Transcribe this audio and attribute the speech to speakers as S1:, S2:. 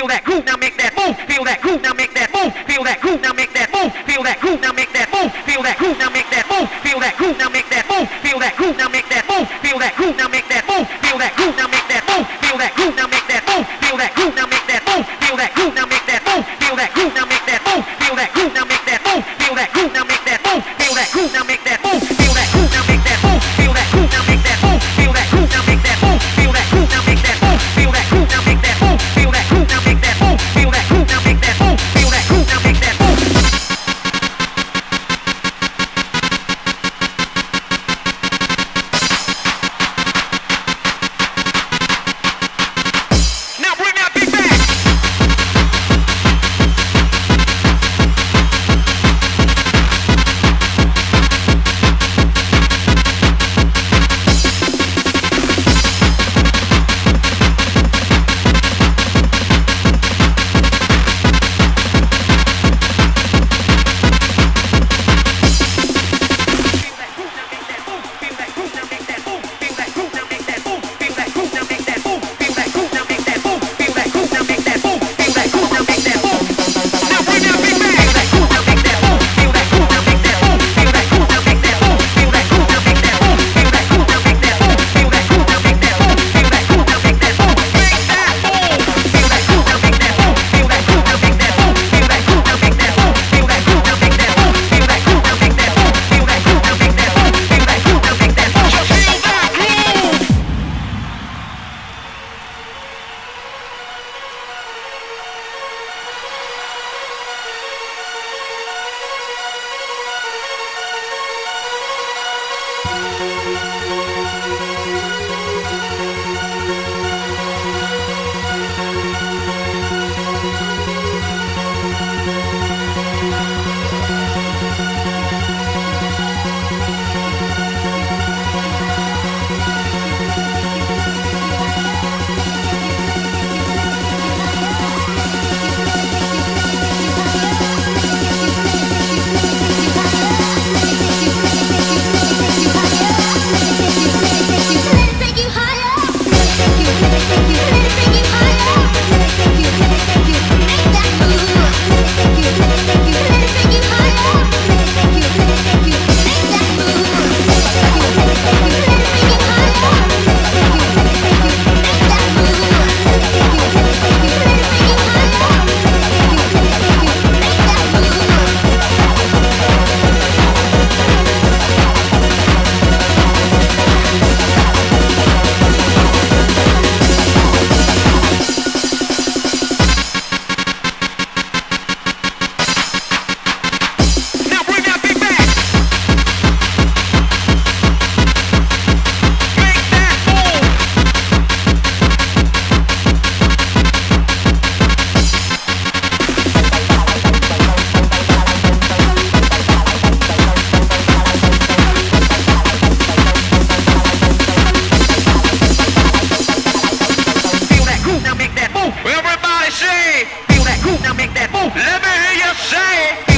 S1: feel that groove, now make that move, feel that groove, now make that move, feel that groove, now make that move, feel that groove, now make that move, feel that groove, now make that move, feel that groove, now make that move, feel that groove, now make that move, feel that groove, now make that move, feel that groove, now make that move, feel that groove, now make that move, feel that groove, now make that move, feel that groove, now make that move. say. Feel that groove, now make that move. Let me hear you say.